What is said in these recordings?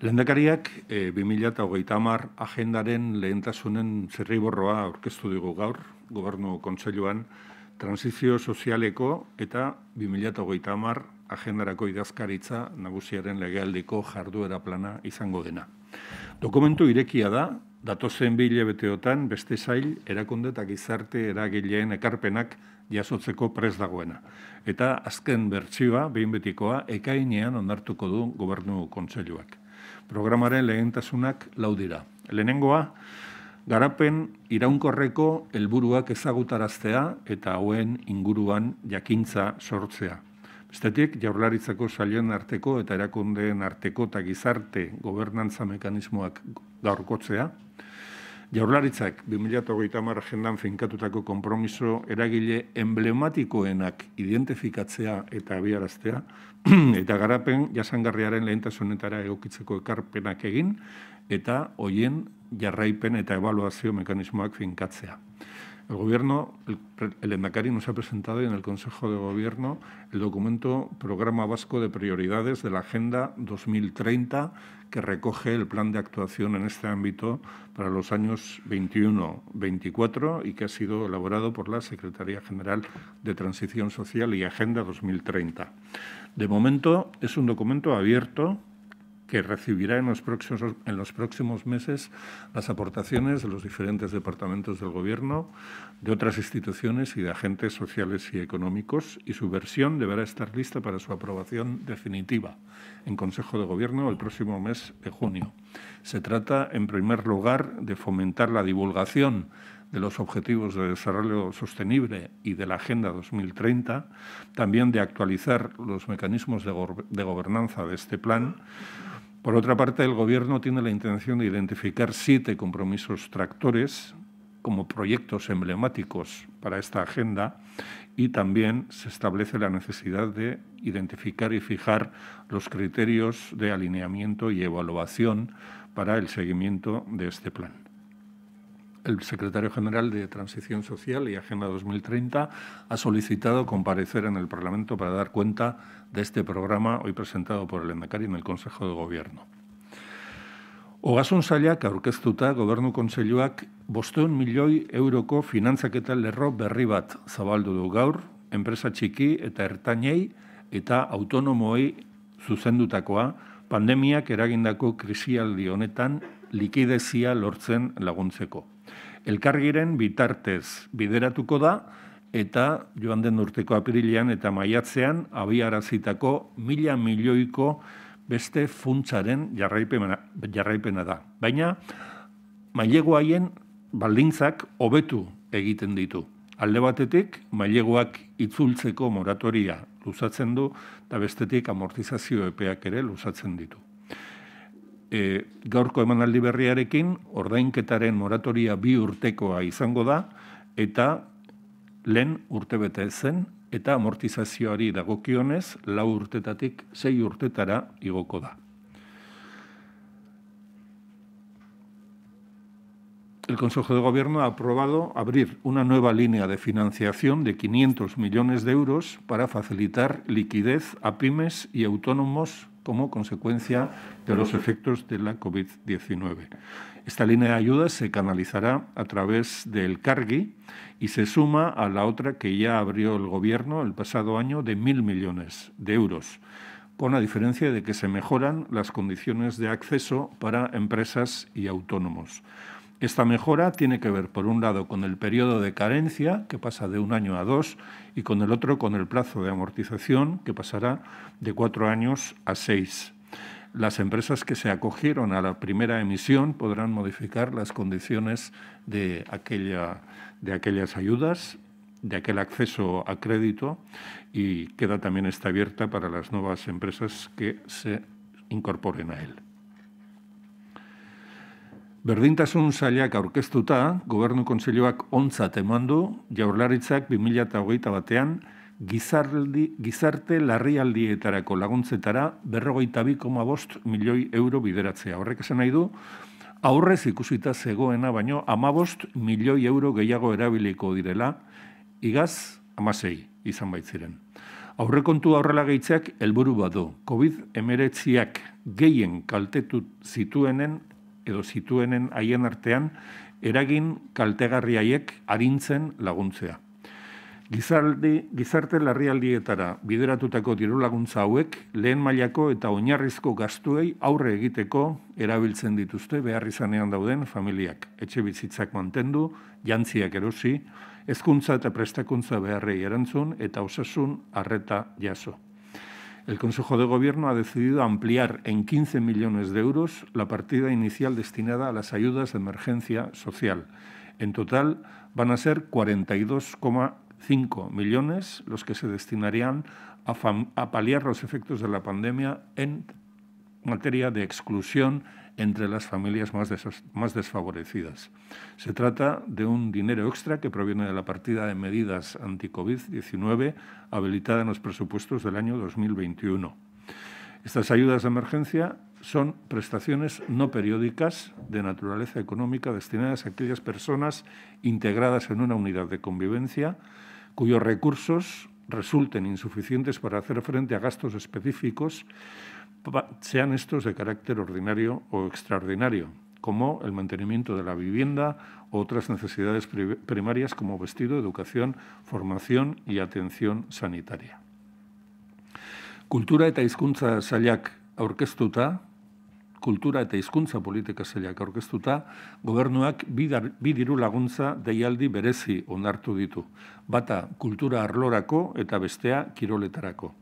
Lehendakariak e, 2030 hamar agendaren lehentasunen zerriborroa aurkeztu dugu gaur, gobernu kontseiluan, transizio sozialeko eta 2030 hamar agendarako idazkaritza nagusiaren legealdiko jarduera plana izango dena. Dokumentu irekia da, datozen bi hilabeteotan beste zail erakunde eta gizarte eragileen ekarpenak jasotzeko pres dagoena. Eta azken bertsioa, behin betikoa, ekainean onartuko du gobernu kontseiluak programaren lehentasunak lau dira. Lehenengoa, garapen iraunkorreko helburuak ezagutaraztea eta hauen inguruan jakintza sortzea. Bestetik, jaurlaritzako sailen arteko eta erakundeen arteko eta gizarte gobernantza mekanismoak gaurkotzea, Jaurlaritzak 2008 agendan finkatutako kompromiso eragile emblematikoenak identifikatzea eta abiaraztea, eta garapen jasangarriaren lehentasunetara egokitzeko ekarpenak egin, eta hoien jarraipen eta evaluazio mekanismoak finkatzea. El gobierno, el, el Endacari nos ha presentado en el Consejo de Gobierno el documento Programa Vasco de Prioridades de la Agenda 2030 que recoge el plan de actuación en este ámbito para los años 21-24 y que ha sido elaborado por la Secretaría General de Transición Social y Agenda 2030. De momento es un documento abierto que recibirá en los, próximos, en los próximos meses las aportaciones de los diferentes departamentos del Gobierno, de otras instituciones y de agentes sociales y económicos, y su versión deberá estar lista para su aprobación definitiva en Consejo de Gobierno el próximo mes de junio. Se trata, en primer lugar, de fomentar la divulgación de los Objetivos de Desarrollo Sostenible y de la Agenda 2030, también de actualizar los mecanismos de, go de gobernanza de este plan, por otra parte, el Gobierno tiene la intención de identificar siete compromisos tractores como proyectos emblemáticos para esta agenda y también se establece la necesidad de identificar y fijar los criterios de alineamiento y evaluación para el seguimiento de este plan el secretario general de Transición Social y Agenda 2030 ha solicitado comparecer en el Parlamento para dar cuenta de este programa hoy presentado por el Endacari en el Consejo de Gobierno. Ogasun sailak aurkeztuta gobernu kontseiluak bosteun milioi euroko finantzaketa lerro berri bat zabaldu du gaur, enpresa txiki eta ertainei eta autonomoei zuzendutakoa pandemiak eragindako krisialdi honetan likidezia lortzen laguntzeko elkargiren bitartez bideratuko da eta joan den urteko apirilean eta maiatzean abiarazitako mila milioiko beste funtsaren jarraipena, jarraipena da. Baina, mailego haien baldintzak hobetu egiten ditu. Alde batetik, mailegoak itzultzeko moratoria luzatzen du, eta bestetik amortizazio epeak ere luzatzen ditu e, gaurko emanaldi berriarekin ordainketaren moratoria bi urtekoa izango da eta lehen urtebete zen eta amortizazioari dagokionez lau urtetatik sei urtetara igoko da. El Consejo de Gobierno ha aprobado abrir una nueva línea de financiación de 500 millones de euros para facilitar liquidez a pymes y autónomos como consecuencia de los efectos de la COVID-19. Esta línea de ayudas se canalizará a través del CARGI y se suma a la otra que ya abrió el Gobierno el pasado año de mil millones de euros, con la diferencia de que se mejoran las condiciones de acceso para empresas y autónomos. Esta mejora tiene que ver, por un lado, con el periodo de carencia, que pasa de un año a dos, y con el otro, con el plazo de amortización, que pasará de cuatro años a seis. Las empresas que se acogieron a la primera emisión podrán modificar las condiciones de, aquella, de aquellas ayudas, de aquel acceso a crédito, y queda también está abierta para las nuevas empresas que se incorporen a él. Berdintasun sailak aurkeztuta, gobernu kontseiluak ontzat eman du Jaurlaritzak 2021 batean gizardi, gizarte larrialdietarako laguntzetara berrogeita bost milioi euro bideratzea. Horrek esan nahi du, aurrez ikusita zegoena, baino amabost milioi euro gehiago erabiliko direla, igaz amasei izan baitziren. Aurrekontu aurrela gehitzak helburu badu. COVID-19ak gehien kaltetu zituenen edo zituenen haien artean eragin kaltegarriaiek arintzen laguntzea. Gizaldi, gizarte larrialdietara bideratutako diru laguntza hauek lehen mailako eta oinarrizko gastuei aurre egiteko erabiltzen dituzte behar izanean dauden familiak. Etxe bizitzak mantendu, jantziak erosi, hezkuntza eta prestakuntza beharrei erantzun eta osasun arreta jaso. El Consejo de Gobierno ha decidido ampliar en 15 millones de euros la partida inicial destinada a las ayudas de emergencia social. En total van a ser 42,5 5 millones los que se destinarían a, paliar los efectos de la pandemia en materia de exclusión entre las familias más, desfavorecidas. Se trata de un dinero extra que proviene de la partida de medidas anti-COVID-19 habilitada en los presupuestos del año 2021. Estas ayudas de emergencia son prestaciones no periódicas de naturaleza económica destinadas a aquellas personas integradas en una unidad de convivencia cuyos recursos resulten insuficientes para hacer frente a gastos específicos, sean estos de carácter ordinario o extraordinario, como el mantenimiento de la vivienda u otras necesidades primarias como vestido, educación, formación y atención sanitaria. Kultura eta hizkuntza sailak aurkeztuta kultura eta hizkuntza politika sailak aurkeztuta, gobernuak bi diru laguntza deialdi berezi onartu ditu. Bata kultura arlorako eta bestea kiroletarako.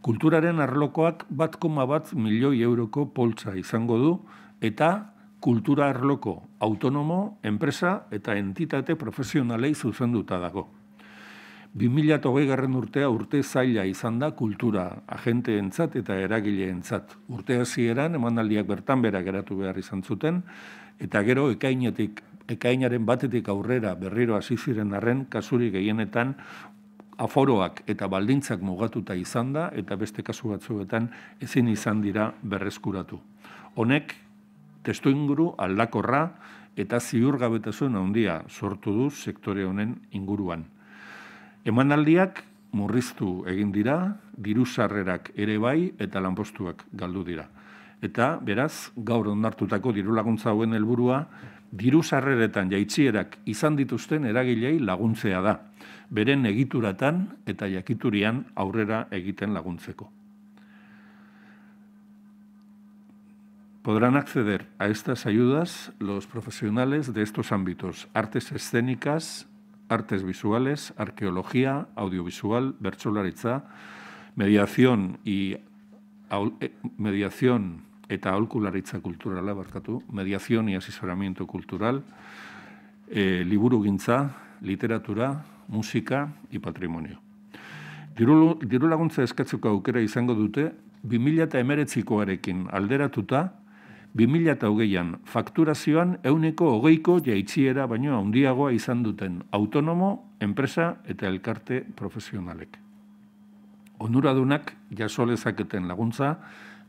Kulturaren arlokoak bat koma bat milioi euroko poltsa izango du eta kultura arloko autonomo, enpresa eta entitate profesionalei zuzenduta dago. 2008 garren urtea urte zaila izan da kultura agenteentzat eta eragileentzat. Urte hasieran emanaldiak bertan bera geratu behar izan zuten, eta gero ekainetik, ekainaren batetik aurrera berriro hasi ziren arren kasuri gehienetan aforoak eta baldintzak mugatuta izan da, eta beste kasu batzuetan ezin izan dira berreskuratu. Honek, testu inguru aldakorra eta ziurgabetasun handia sortu du sektore honen inguruan. Emanaldiak murriztu egin dira, diru sarrerak ere bai eta lanpostuak galdu dira. Eta beraz, gaur onartutako diru laguntza hauen helburua diru sarreretan jaitzierak izan dituzten eragilei laguntzea da, beren egituratan eta jakiturian aurrera egiten laguntzeko. Podrán acceder a estas ayudas los profesionales de estos ámbitos, artes escénicas, artes visuales, arqueología, audiovisual, bertsolaritza, mediación y eh, mediación eta aholkularitza kulturala barkatu, mediación y asesoramiento cultural, eh, liburugintza, literatura, musika y patrimonio. Diru, laguntza eskatzeko aukera izango dute, 2008koarekin alderatuta, 2008an fakturazioan euneko hogeiko jaitziera baino handiagoa izan duten autonomo, enpresa eta elkarte profesionalek. Onuradunak jaso lezaketen laguntza,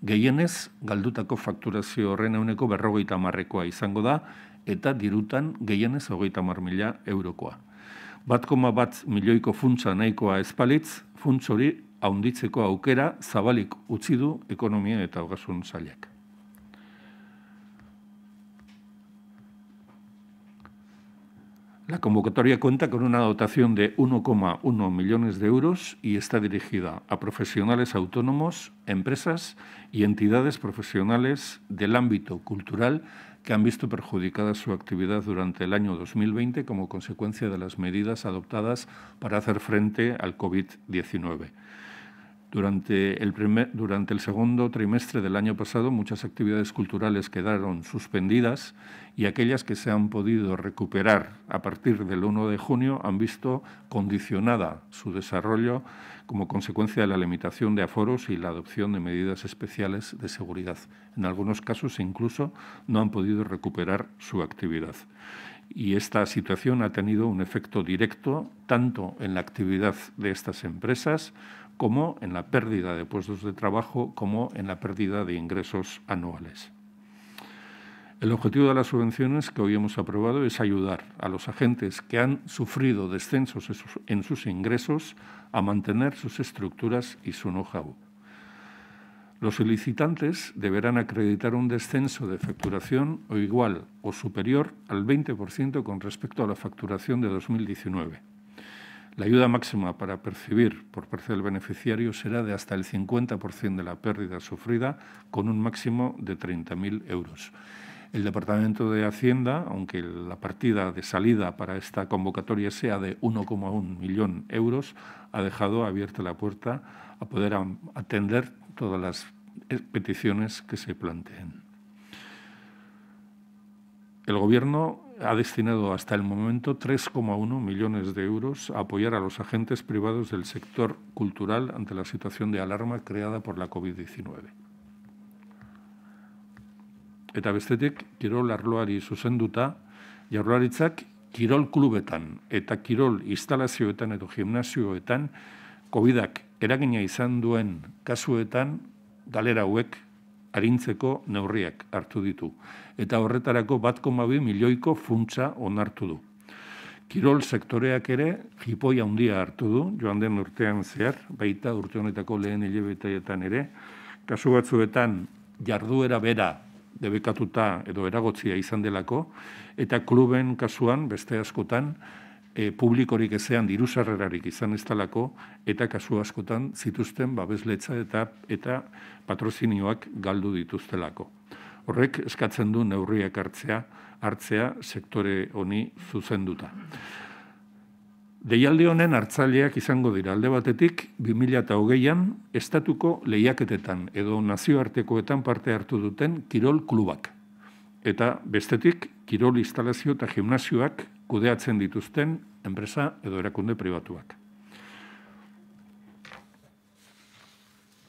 gehienez galdutako fakturazio horren euneko berrogeita marrekoa izango da, eta dirutan gehienez hogeita mar mila eurokoa. Bat koma bat milioiko funtsa nahikoa espalitz, funtz hori haunditzeko aukera zabalik utzi du ekonomia eta hogasun zailak. La convocatoria cuenta con una dotación de 1,1 millones de euros y está dirigida a profesionales autónomos, empresas y entidades profesionales del ámbito cultural que han visto perjudicada su actividad durante el año 2020 como consecuencia de las medidas adoptadas para hacer frente al COVID-19. Durante el, el segundo trimestre del año pasado, muchas actividades culturales quedaron suspendidas y aquellas que se han podido recuperar a partir del 1 de junio han visto condicionada su desarrollo como consecuencia de la limitación de aforos y la adopción de medidas especiales de seguridad. En algunos casos incluso no han podido recuperar su actividad. Y esta situación ha tenido un efecto directo tanto en la actividad de estas empresas como en la pérdida de puestos de trabajo, como en la pérdida de ingresos anuales. El objetivo de las subvenciones que hoy hemos aprobado es ayudar a los agentes que han sufrido descensos en sus ingresos a mantener sus estructuras y su know-how. Los solicitantes deberán acreditar un descenso de facturación o igual o superior al 20% con respecto a la facturación de 2019. La ayuda máxima para percibir por parte del beneficiario será de hasta el 50% de la pérdida sufrida, con un máximo de 30.000 euros. El Departamento de Hacienda, aunque la partida de salida para esta convocatoria sea de 1,1 millón euros, ha dejado abierta la puerta a poder atender todas las peticiones que se planteen. El Gobierno ha destinado hasta el momento 3,1 millones de euros a apoyar a los agentes privados del sector cultural ante la situación de alarma creada por la COVID-19. Eta bestetik, kirol arloari zuzenduta, jaurlaritzak kirol klubetan eta kirol instalazioetan edo gimnazioetan COVIDak eragina izan duen kasuetan galera hauek arintzeko neurriak hartu ditu. Eta horretarako bat milioiko funtsa onartu du. Kirol sektoreak ere jipoi handia hartu du, joan den urtean zehar, baita urte honetako lehen hilabeteetan ere, kasu batzuetan jarduera bera debekatuta edo eragotzia izan delako, eta kluben kasuan, beste askotan, e, publikorik ezean dirusarrerarik izan ez talako, eta kasu askotan zituzten babesletza eta eta patrozinioak galdu dituztelako. Horrek eskatzen du neurriak hartzea, hartzea sektore honi zuzenduta. Deialde honen hartzaileak izango dira alde batetik 2020an estatuko lehiaketetan edo nazioartekoetan parte hartu duten kirol klubak. Eta bestetik kirol instalazio eta gimnazioak kudeatzen dituzten enpresa edo erakunde pribatuak.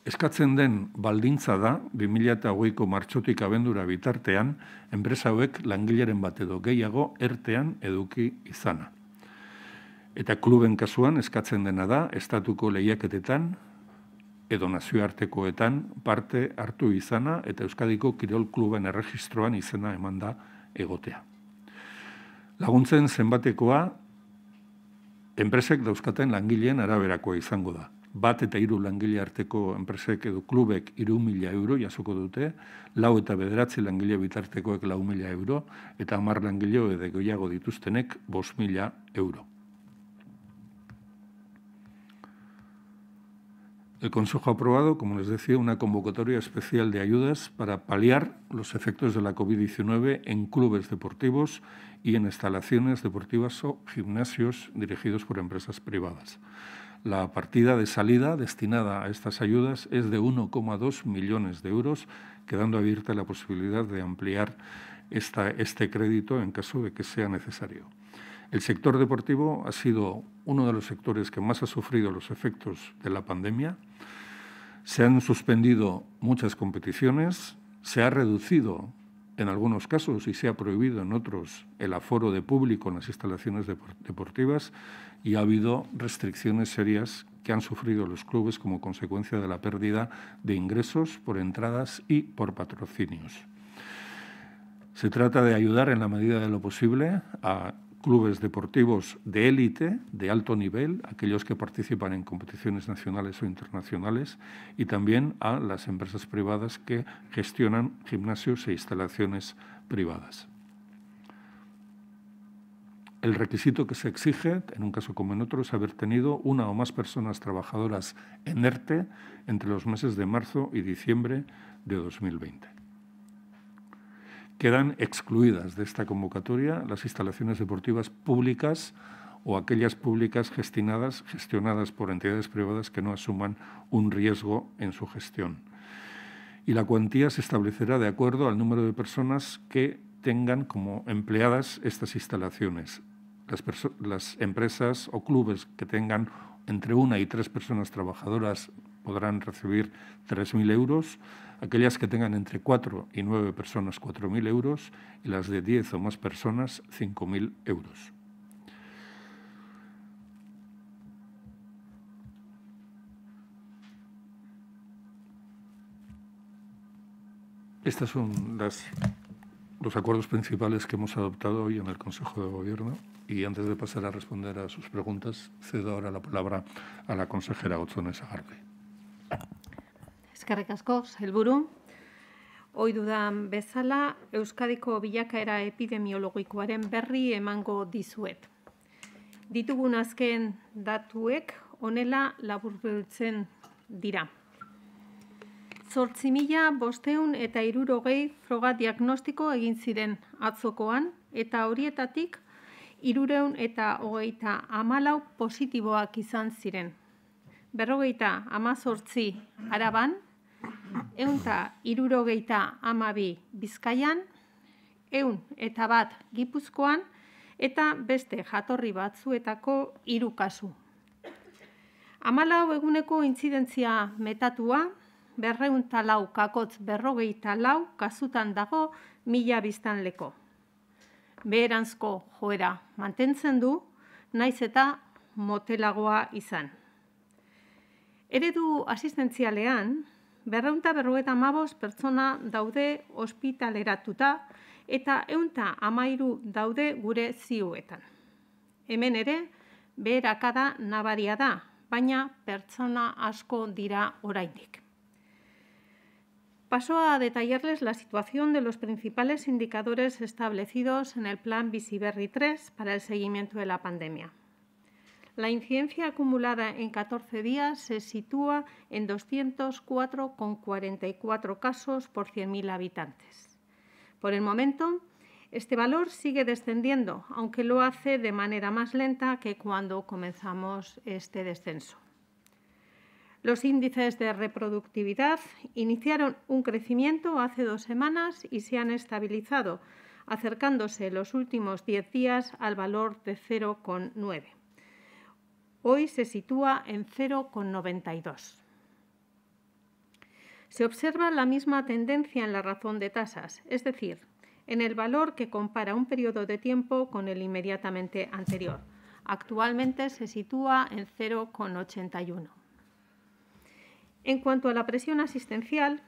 Eskatzen den baldintza da 2008ko martxotik abendura bitartean enpresa hauek langileren bat edo gehiago ertean eduki izana. Eta kluben kasuan eskatzen dena da, estatuko lehiaketetan edo nazioartekoetan parte hartu izana eta Euskadiko Kirol Kluben erregistroan izena eman da egotea. Laguntzen zenbatekoa, enpresek dauzkaten langileen araberakoa izango da. Bat eta hiru langile arteko enpresek edo klubek iru mila euro jasoko dute, lau eta bederatzi langile bitartekoek lau mila euro, eta amar langile edo goiago dituztenek bos mila euro. El Consejo ha aprobado, como les decía, una convocatoria especial de ayudas para paliar los efectos de la COVID-19 en clubes deportivos y en instalaciones deportivas o gimnasios dirigidos por empresas privadas. La partida de salida destinada a estas ayudas es de 1,2 millones de euros, quedando abierta la posibilidad de ampliar este crédito en caso de que sea necesario. El sector deportivo ha sido uno de los sectores que más ha sufrido los efectos de la pandemia. Se han suspendido muchas competiciones, se ha reducido en algunos casos y se ha prohibido en otros el aforo de público en las instalaciones deportivas y ha habido restricciones serias que han sufrido los clubes como consecuencia de la pérdida de ingresos por entradas y por patrocinios. Se trata de ayudar en la medida de lo posible a clubes deportivos de élite, de alto nivel, aquellos que participan en competiciones nacionales o internacionales, y también a las empresas privadas que gestionan gimnasios e instalaciones privadas. El requisito que se exige, en un caso como en otro, es haber tenido una o más personas trabajadoras en ERTE entre los meses de marzo y diciembre de 2020. Quedan excluidas de esta convocatoria las instalaciones deportivas públicas o aquellas públicas gestionadas, gestionadas por entidades privadas que no asuman un riesgo en su gestión. Y la cuantía se establecerá de acuerdo al número de personas que tengan como empleadas estas instalaciones. Las, las empresas o clubes que tengan entre una y tres personas trabajadoras podrán recibir 3.000 euros, aquellas que tengan entre 4 y 9 personas 4.000 euros y las de 10 o más personas 5.000 euros. Estas son los acuerdos principales que hemos adoptado hoy en el Consejo de Gobierno. Y antes de pasar a responder a sus preguntas, cedo ahora la palabra a la consejera Otzones Agarbe. Eskerrik asko, helburu. Hoi dudan bezala, Euskadiko bilakaera epidemiologikoaren berri emango dizuet. Ditugun azken datuek honela laburbiltzen dira. Zortzi mila bosteun eta irurogei froga diagnostiko egin ziren atzokoan, eta horietatik irureun eta hogeita amalau positiboak izan ziren. Berrogeita amazortzi araban, eunta irurogeita amabi bizkaian, eun eta bat gipuzkoan, eta beste jatorri batzuetako hiru kasu. Amalau eguneko intzidentzia metatua, berreun talau kakotz berrogeita lau kasutan dago mila biztan leko. Beheranzko joera mantentzen du, naiz eta motelagoa izan. Eredu asistentzialean, berreunta berrogeita mabos pertsona daude ospitaleratuta eta eunta amairu daude gure ziuetan. Hemen ere, beherakada nabaria da, baina pertsona asko dira oraindik. Paso a detallarles la situación de los principales indicadores establecidos en el Plan Visiberri 3 para el seguimiento de la pandemia. La incidencia acumulada en 14 días se sitúa en 204,44 casos por 100.000 habitantes. Por el momento, este valor sigue descendiendo, aunque lo hace de manera más lenta que cuando comenzamos este descenso. Los índices de reproductividad iniciaron un crecimiento hace dos semanas y se han estabilizado, acercándose los últimos 10 días al valor de 0,9. Hoy se sitúa en 0,92. Se observa la misma tendencia en la razón de tasas, es decir, en el valor que compara un periodo de tiempo con el inmediatamente anterior. Actualmente se sitúa en 0,81. En cuanto a la presión asistencial,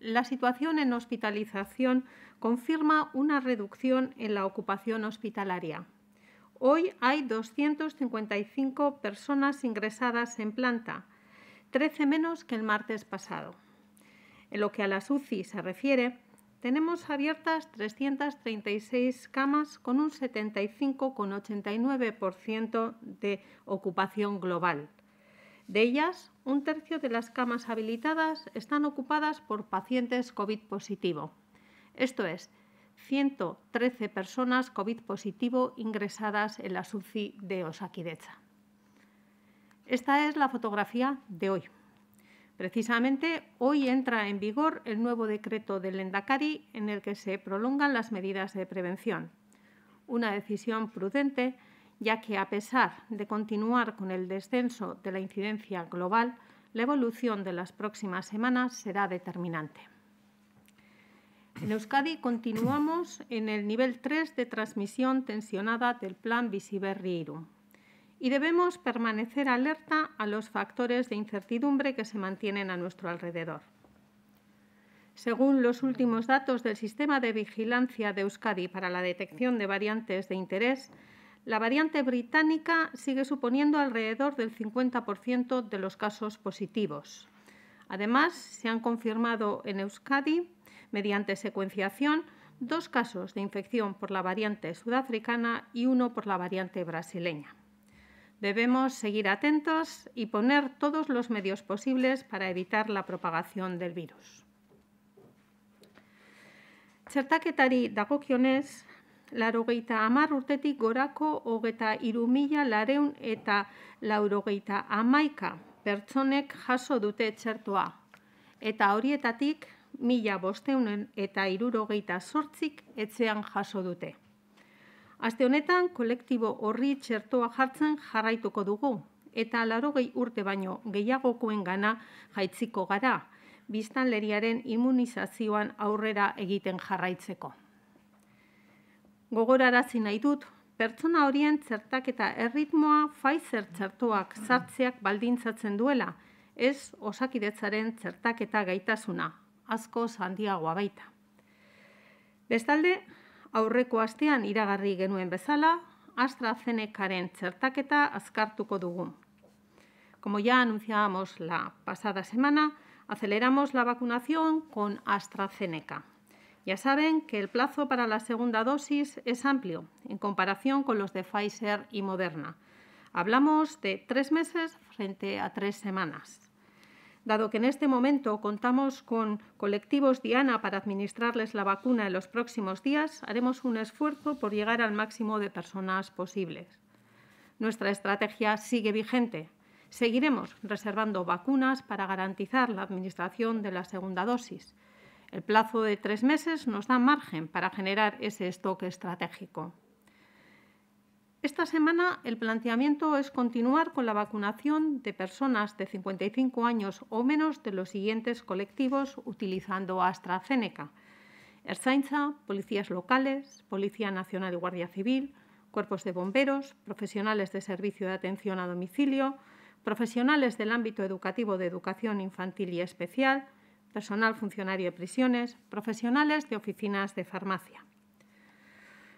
la situación en hospitalización confirma una reducción en la ocupación hospitalaria. Hoy hay 255 personas ingresadas en planta, 13 menos que el martes pasado. En lo que a la UCI se refiere, tenemos abiertas 336 camas con un 75,89% de ocupación global. De ellas, un tercio de las camas habilitadas están ocupadas por pacientes COVID positivo. Esto es, 113 personas COVID positivo ingresadas en la SUCI de Osakidecha. Esta es la fotografía de hoy. Precisamente hoy entra en vigor el nuevo decreto del Endacari en el que se prolongan las medidas de prevención. Una decisión prudente ya que a pesar de continuar con el descenso de la incidencia global, la evolución de las próximas semanas será determinante. En Euskadi continuamos en el nivel 3 de transmisión tensionada del Plan Visiberri y debemos permanecer alerta a los factores de incertidumbre que se mantienen a nuestro alrededor. Según los últimos datos del Sistema de Vigilancia de Euskadi para la detección de variantes de interés, la variante británica sigue suponiendo alrededor del 50% de los casos positivos. Además, se han confirmado en Euskadi, mediante secuenciación, dos casos de infección por la variante sudafricana y uno por la variante brasileña. Debemos seguir atentos y poner todos los medios posibles para evitar la propagación del virus. Txertaketari dagokionez, larogeita hamar urtetik gorako hogeta hiru mila lareun eta laurogeita hamaika pertsonek jaso dute txertoa. Eta horietatik mila bosteunen eta hirurogeita sortzik etzean jaso dute. Aste honetan kolektibo horri txertoa jartzen jarraituko dugu eta larogei urte baino gehiagokoen gana jaitziko gara, biztanleriaren immunizazioan aurrera egiten jarraitzeko. Gogorarazi nahi dut, pertsona horien zertaketa erritmoa Pfizer txertoak sartzeak baldintzatzen duela, ez osakidetzaren zertaketa gaitasuna, asko handiagoa baita. Bestalde, aurreko astean iragarri genuen bezala, AstraZenecaren txertaketa azkartuko dugu. Como ya anunciábamos la pasada semana, aceleramos la vacunación con AstraZeneca. Ya saben que el plazo para la segunda dosis es amplio en comparación con los de Pfizer y Moderna. Hablamos de tres meses frente a tres semanas. Dado que en este momento contamos con colectivos Diana para administrarles la vacuna en los próximos días, haremos un esfuerzo por llegar al máximo de personas posibles. Nuestra estrategia sigue vigente. Seguiremos reservando vacunas para garantizar la administración de la segunda dosis. El plazo de tres meses nos da margen para generar ese stock estratégico. Esta semana el planteamiento es continuar con la vacunación de personas de 55 años o menos de los siguientes colectivos utilizando AstraZeneca. Erzainza, policías locales, Policía Nacional y Guardia Civil, cuerpos de bomberos, profesionales de servicio de atención a domicilio, profesionales del ámbito educativo de educación infantil y especial, personal funcionario de prisiones, profesionales de oficinas de farmacia.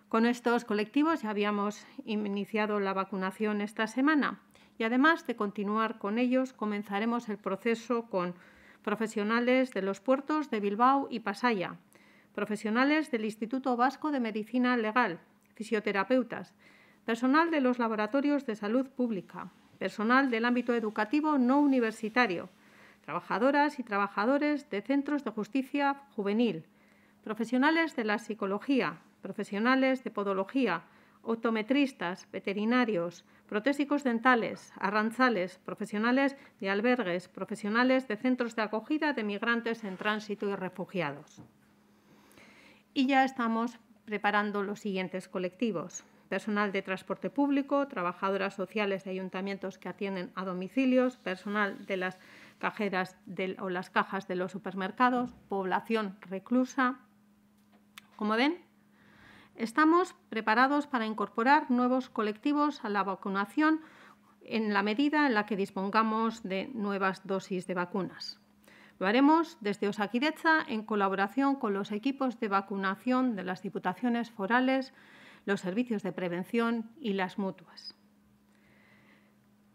Con estos colectivos ya habíamos iniciado la vacunación esta semana y además de continuar con ellos, comenzaremos el proceso con profesionales de los puertos de Bilbao y Pasaya, profesionales del Instituto Vasco de Medicina Legal, fisioterapeutas, personal de los laboratorios de salud pública, personal del ámbito educativo no universitario, trabajadoras y trabajadores de centros de justicia juvenil, profesionales de la psicología, profesionales de podología, optometristas, veterinarios, protésicos dentales, arranzales, profesionales de albergues, profesionales de centros de acogida de migrantes en tránsito y refugiados. Y ya estamos preparando los siguientes colectivos personal de transporte público, trabajadoras sociales de ayuntamientos que atienden a domicilios, personal de las cajeras o las cajas de los supermercados, población reclusa. Como ven, estamos preparados para incorporar nuevos colectivos a la vacunación en la medida en la que dispongamos de nuevas dosis de vacunas. Lo haremos desde Osakidecha en colaboración con los equipos de vacunación de las diputaciones forales, los servicios de prevención y las mutuas.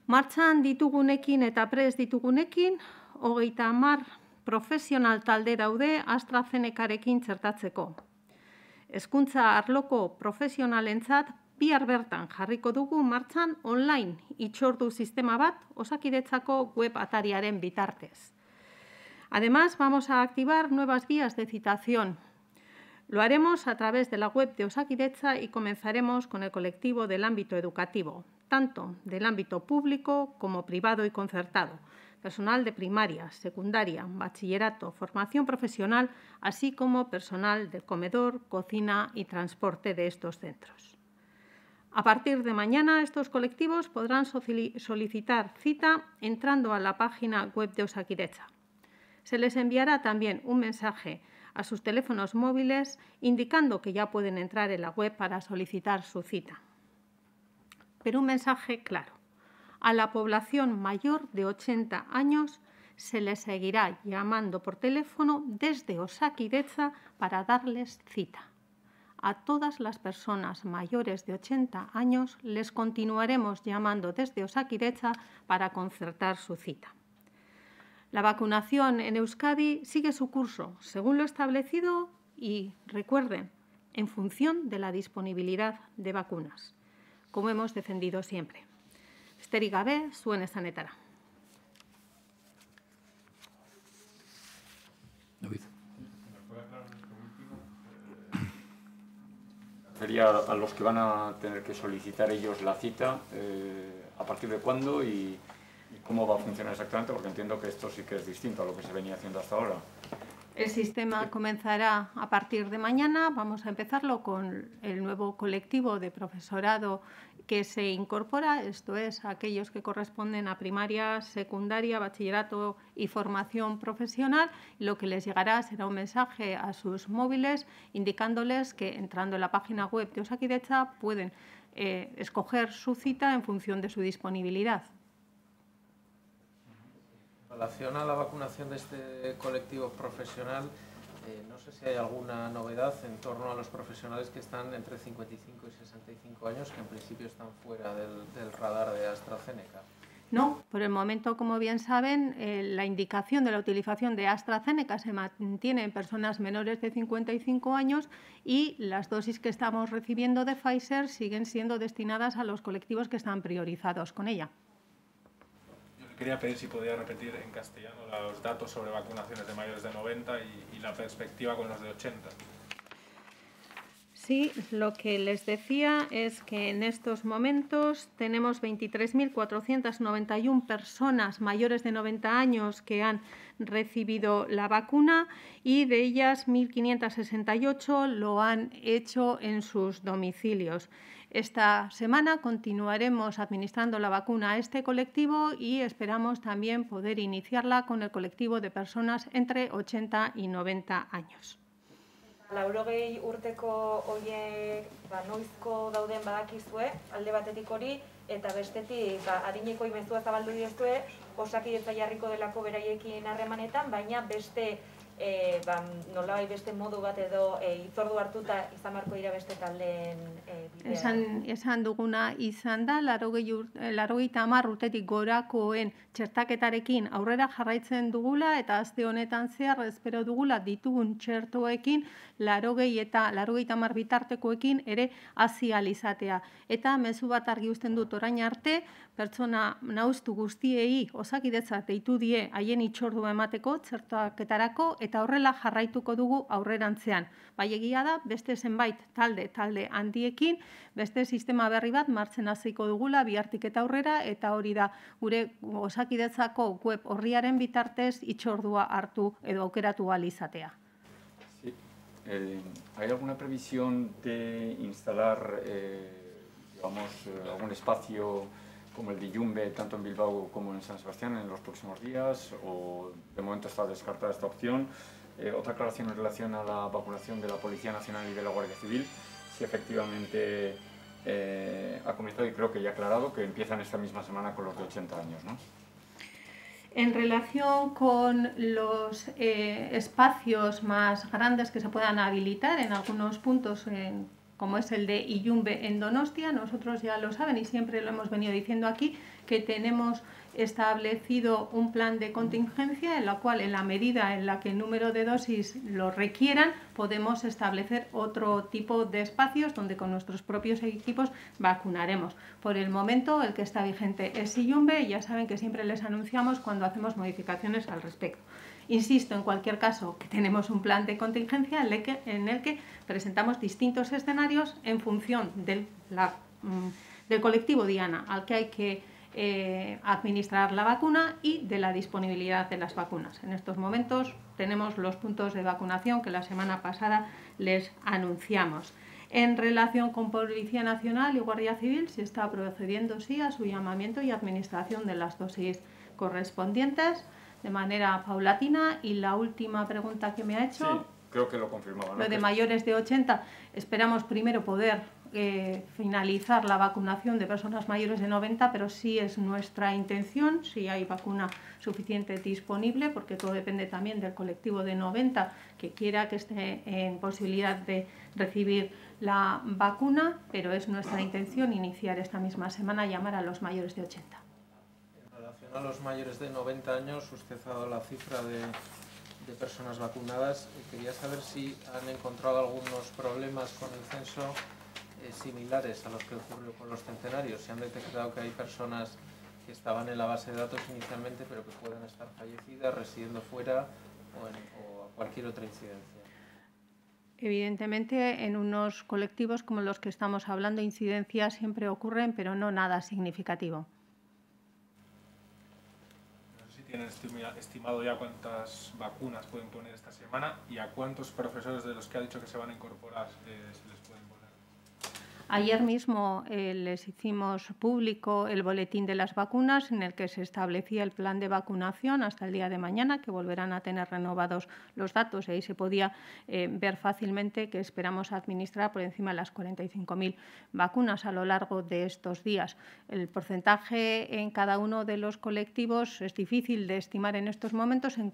Martxan ditugunekin eta ditugunekin, hogeita hamar profesional talde daude AstraZenecarekin txertatzeko. Hezkuntza arloko profesionalentzat bihar bertan jarriko dugu martxan online itxordu sistema bat osakidetzako web atariaren bitartez. Además, vamos a activar nuevas vías de citación Lo haremos a través de la web de Osakidecha y comenzaremos con el colectivo del ámbito educativo, tanto del ámbito público como privado y concertado, personal de primaria, secundaria, bachillerato, formación profesional, así como personal del comedor, cocina y transporte de estos centros. A partir de mañana, estos colectivos podrán solicitar cita entrando a la página web de Osakidecha. Se les enviará también un mensaje a sus teléfonos móviles indicando que ya pueden entrar en la web para solicitar su cita. Pero un mensaje claro. A la población mayor de 80 años se les seguirá llamando por teléfono desde Osakidecha para darles cita. A todas las personas mayores de 80 años les continuaremos llamando desde Osakidecha para concertar su cita. La vacunación en Euskadi sigue su curso según lo establecido y, recuerden, en función de la disponibilidad de vacunas, como hemos defendido siempre. Besterik gabe, zuen esanetara. Sería a los que van a tener que solicitar ellos la cita, eh, a partir de cuándo y, cómo va a funcionar exactamente, porque entiendo que esto sí que es distinto a lo que se venía haciendo hasta ahora. El sistema comenzará a partir de mañana. Vamos a empezarlo con el nuevo colectivo de profesorado que se incorpora, esto es, aquellos que corresponden a primaria, secundaria, bachillerato y formación profesional. Lo que les llegará será un mensaje a sus móviles indicándoles que entrando en la página web de Osakidecha pueden eh, escoger su cita en función de su disponibilidad relación a la vacunación de este colectivo profesional, eh, no sé si hay alguna novedad en torno a los profesionales que están entre 55 y 65 años, que en principio están fuera del, radar de AstraZeneca. No, por el momento, como bien saben, eh, la indicación de la utilización de AstraZeneca se mantiene en personas menores de 55 años y las dosis que estamos recibiendo de Pfizer siguen siendo destinadas a los colectivos que están priorizados con ella. Quería pedir si podía repetir en castellano los datos sobre vacunaciones de mayores de 90 y, y la perspectiva con los de 80. Sí, lo que les decía es que en estos momentos tenemos 23.491 personas mayores de 90 años que han recibido la vacuna y de ellas 1.568 lo han hecho en sus domicilios. Esta semana continuaremos administrando la vacuna a este colectivo y esperamos también poder iniciarla con el colectivo de personas entre 80 y 90 años. Laurogei urteko hoiek ba, noizko dauden badakizue, alde batetik hori, eta bestetik ba, adineko imezua zabaldu diozue, osakidetza jarriko delako beraiekin harremanetan, baina beste e, ba, nolai beste modu bat edo e, itzordu hartuta izan marko dira beste taldeen e, bidea. Esan, esan duguna izan da, larogei tamar urtetik gorakoen txertaketarekin aurrera jarraitzen dugula eta azte honetan zehar espero dugula ditugun txertoekin larogei eta larogei tamar bitartekoekin ere azializatea. Eta mezu bat argi usten dut orain arte, pertsona nauztu guztiei osakidetza deitu die haien itxordu emateko txertoaketarako eta horrela jarraituko dugu aurrerantzean. Bai egia da, beste zenbait talde, talde handiekin, beste sistema berri bat martzen hasiko dugula bihartik eta aurrera eta hori da gure osakidetzako web horriaren bitartez itxordua hartu edo aukeratu alizatea. Sí. Eh, ¿Hay alguna previsión de instalar eh, digamos, eh, algún espacio como el de Yumbe, tanto en Bilbao como en San Sebastián, en los próximos días? ¿O de momento está descartada esta opción? Eh, otra aclaración en relación a la vacunación de la Policía Nacional y de la Guardia Civil, si efectivamente eh, ha comenzado y creo que ya ha aclarado que empiezan esta misma semana con los de 80 años, ¿no? En relación con los eh, espacios más grandes que se puedan habilitar en algunos puntos en como es el de Iyumbe en Donostia. Nosotros ya lo saben y siempre lo hemos venido diciendo aquí, que tenemos establecido un plan de contingencia en la cual en la medida en la que el número de dosis lo requieran podemos establecer otro tipo de espacios donde con nuestros propios equipos vacunaremos. Por el momento el que está vigente es Iyumbe y ya saben que siempre les anunciamos cuando hacemos modificaciones al respecto. Insisto, en cualquier caso, que tenemos un plan de contingencia en el que, presentamos distintos escenarios en función del, mm, del colectivo Diana al que hay que eh, administrar la vacuna y de la disponibilidad de las vacunas. En estos momentos tenemos los puntos de vacunación que la semana pasada les anunciamos. En relación con Policía Nacional y Guardia Civil, se está procediendo sí a su llamamiento y administración de las dosis correspondientes de manera paulatina. Y la última pregunta que me ha hecho... Sí, creo que lo confirmaba. ¿no? Lo de mayores de 80, esperamos primero poder eh, finalizar la vacunación de personas mayores de 90, pero sí es nuestra intención, si hay vacuna suficiente disponible, porque todo depende también del colectivo de 90 que quiera que esté en posibilidad de recibir la vacuna, pero es nuestra intención iniciar esta misma semana llamar a los mayores de 80. En relación a los mayores de 90 años, usted ha dado la cifra de, personas vacunadas. Y quería saber si han encontrado algunos problemas con el censo eh, similares a los que ocurrió con los centenarios. Se han detectado que hay personas que estaban en la base de datos inicialmente, pero que pueden estar fallecidas, residiendo fuera o, en, o a cualquier otra incidencia. Evidentemente, en unos colectivos como los que estamos hablando, incidencias siempre ocurren, pero no nada significativo. No sé si tienen estimado ya cuántas vacunas pueden poner esta semana y a cuántos profesores de los que ha dicho que se van a incorporar eh, se les. Ayer mismo eh, les hicimos público el boletín de las vacunas en el que se establecía el plan de vacunación hasta el día de mañana, que volverán a tener renovados los datos. Ahí se podía eh, ver fácilmente que esperamos administrar por encima de las 45.000 vacunas a lo largo de estos días. El porcentaje en cada uno de los colectivos es difícil de estimar en estos momentos, en,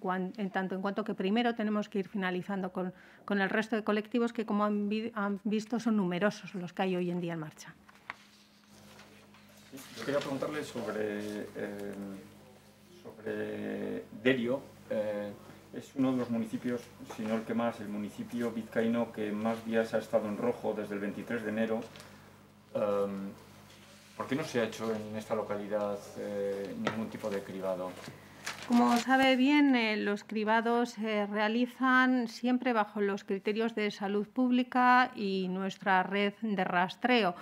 tanto en cuanto que primero tenemos que ir finalizando con, el resto de colectivos que, como han, han visto, son numerosos los que hay hoy en día en marcha. Quería preguntarle sobre, eh, sobre Derio. Eh, es uno de los municipios, si no el que más, el municipio vizcaíno que más días ha estado en rojo desde el 23 de enero. Eh, ¿Por qué no se ha hecho en esta localidad ningún tipo de cribado? Como sabe bien, eh, los cribados se realizan siempre bajo los criterios de salud pública y nuestra red de rastreo.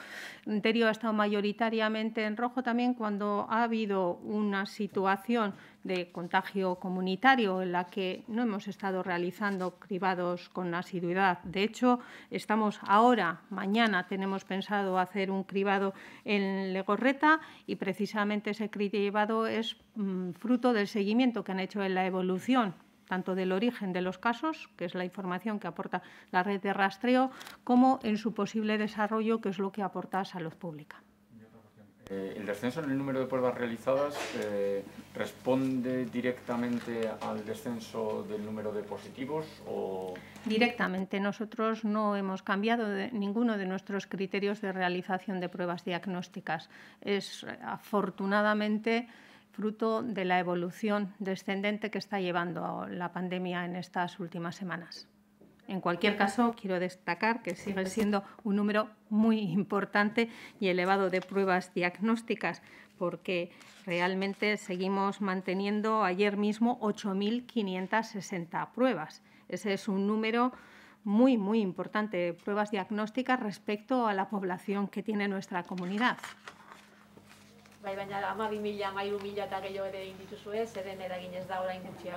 Terio ha estado mayoritariamente en rojo también cuando ha habido una situación de contagio comunitario en la que no hemos estado realizando cribados con asiduidad. De hecho, estamos ahora, mañana, tenemos pensado hacer un cribado en Legorreta y precisamente ese cribado es mm, fruto del seguimiento que han hecho en la evolución tanto del origen de los casos, que es la información que aporta la red de rastreo, como en su posible desarrollo, que es lo que aporta salud pública. Eh, ¿El descenso en el número de pruebas realizadas eh, responde directamente al descenso del número de positivos? O... Directamente. Nosotros no hemos cambiado ninguno de nuestros criterios de realización de pruebas diagnósticas. Es afortunadamente fruto de la evolución descendente que está llevando la pandemia en estas últimas semanas. En cualquier caso, quiero destacar que sigue siendo un número muy importante y elevado de pruebas diagnósticas, porque realmente seguimos manteniendo ayer mismo 8.560 pruebas. Ese es un número muy, muy importante pruebas diagnósticas respecto a la población que tiene nuestra comunidad.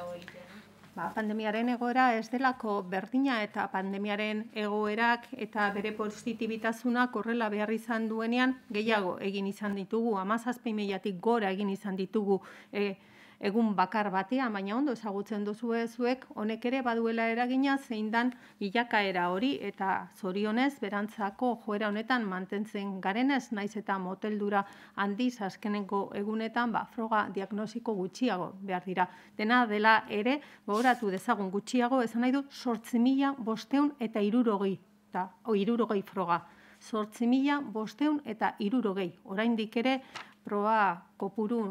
Bai. Ba, pandemiaren egoera ez delako berdina eta pandemiaren egoerak eta bere positibitasuna korrela behar izan duenean gehiago egin izan ditugu, amazazpi miliatik gora egin izan ditugu e, egun bakar batean, baina ondo ezagutzen duzu zuek honek ere baduela eragina zein dan bilakaera hori eta zorionez berantzako joera honetan mantentzen garenez naiz eta moteldura handiz azkenengo egunetan ba, froga diagnosiko gutxiago behar dira. Dena dela ere, gogoratu dezagun gutxiago, ezan nahi du, sortzi mila bosteun eta irurogei, eta, o, irurogei froga. Sortzi mila bosteun eta irurogei. Oraindik ere, proba kopuru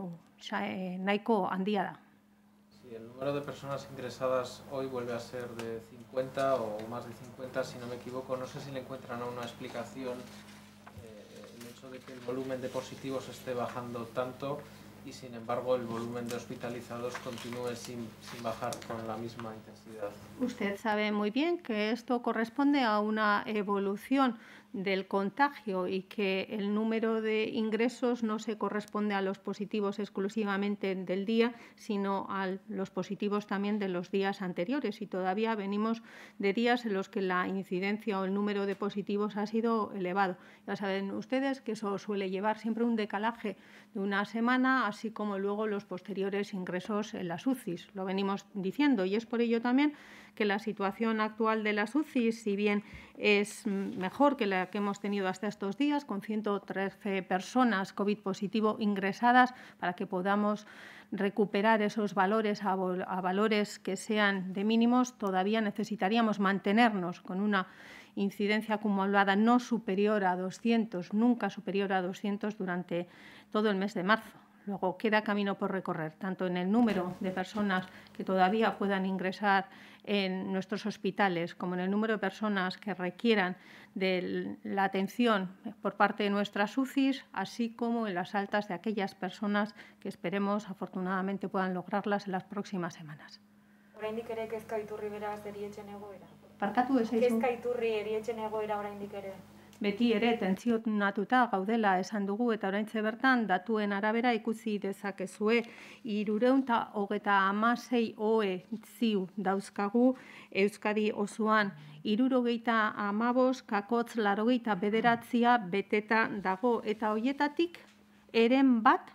nahiko handia da. Sí, el número de personas ingresadas hoy vuelve a ser de 50 o más de 50, si no me equivoco. No sé si le encuentran a una explicación eh, el hecho de que el volumen de positivos esté bajando tanto y sin embargo el volumen de hospitalizados continúe sin, sin, bajar con la misma intensidad. Usted sabe muy bien que esto corresponde a una evolución del contagio y que el número de ingresos no se corresponde a los positivos exclusivamente del día, sino a los positivos también de los días anteriores. Y todavía venimos de días en los que la incidencia o el número de positivos ha sido elevado. Ya saben ustedes que eso suele llevar siempre un decalaje de una semana, así como luego los posteriores ingresos en las UCIs. Lo venimos diciendo y es por ello también que la situación actual de las UCIs, si bien es mejor que la que hemos tenido hasta estos días, con 113 personas COVID positivo ingresadas, para que podamos recuperar esos valores a, valores que sean de mínimos, todavía necesitaríamos mantenernos con una incidencia acumulada no superior a 200, nunca superior a 200 durante todo el mes de marzo. Luego queda camino por recorrer, tanto en el número de personas que todavía puedan ingresar en nuestros hospitales como en el número de personas que requieran de la atención por parte de nuestras UCIs, así como en las altas de aquellas personas que esperemos afortunadamente puedan lograrlas en las próximas semanas. Oraindik ere kezka iturri beraz erietzen egoera. Parkatu ez Kezka iturri erietzen egoera oraindik ere. Beti ere tentzionatuta gaudela esan dugu eta oraintze bertan datuen arabera ikusi dezakezue. Irureun eta hogeta amasei oe ziu dauzkagu Euskadi osoan. Irurogeita amabos kakotz larogeita bederatzia beteta dago. Eta hoietatik eren bat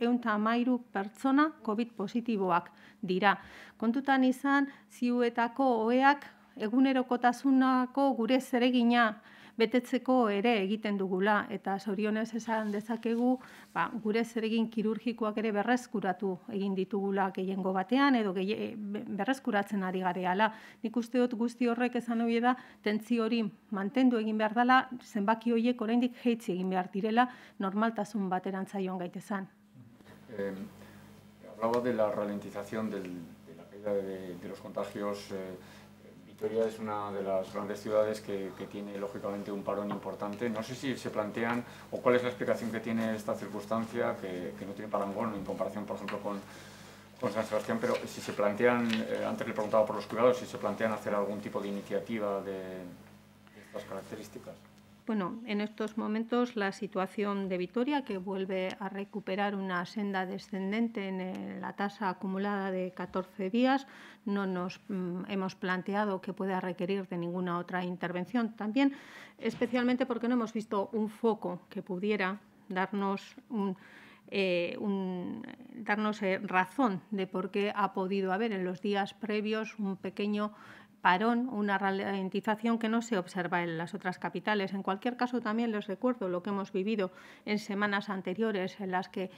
eunta amairu pertsona COVID positiboak dira. Kontutan izan, ziuetako oeak egunerokotasunako gure zeregina betetzeko ere egiten dugula eta sorionez esan dezakegu ba, gure zeregin kirurgikoak ere berreskuratu egin ditugula gehiengo batean edo gehi, berreskuratzen ari gareala. Nik uste dut guzti horrek esan hori da tentzi hori mantendu egin behar dela, zenbaki horiek oraindik jeitzi egin behar direla normaltasun baterantzaion gaitezan. Eh, hablaba de la ralentización del, de la caída de, de los contagios eh, Vitoria es una de las grandes ciudades que, tiene lógicamente un parón importante. No sé si se plantean o cuál es la explicación que tiene esta circunstancia, que, no tiene parangón en comparación, por ejemplo, con, con San Sebastián, pero si se plantean, eh, antes le preguntaba por los cuidados, si se plantean hacer algún tipo de iniciativa de estas características. Bueno, en estos momentos la situación de Vitoria, que vuelve a recuperar una senda descendente en la tasa acumulada de 14 días, no nos mm, hemos planteado que pueda requerir de ninguna otra intervención. También, especialmente porque no hemos visto un foco que pudiera darnos un, eh, darnos eh, razón de por qué ha podido haber en los días previos un pequeño parón, una ralentización que no se observa en las otras capitales. En cualquier caso, también les recuerdo lo que hemos vivido en semanas anteriores, en las que